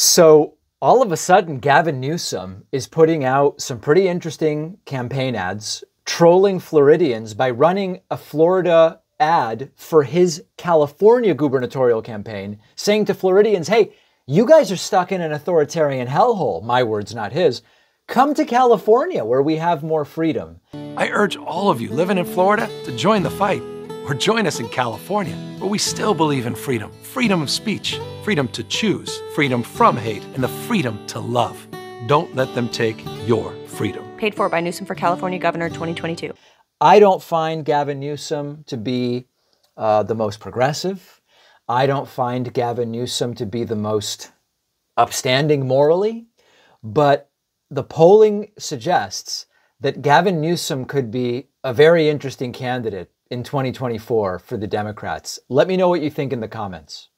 So all of a sudden, Gavin Newsom is putting out some pretty interesting campaign ads, trolling Floridians by running a Florida ad for his California gubernatorial campaign, saying to Floridians, hey, you guys are stuck in an authoritarian hellhole. My words, not his. Come to California where we have more freedom. I urge all of you living in Florida to join the fight or join us in California, where we still believe in freedom freedom of speech, freedom to choose, freedom from hate, and the freedom to love. Don't let them take your freedom. Paid for by Newsom for California Governor 2022. I don't find Gavin Newsom to be uh, the most progressive. I don't find Gavin Newsom to be the most upstanding morally. But the polling suggests that Gavin Newsom could be a very interesting candidate in 2024 for the Democrats. Let me know what you think in the comments.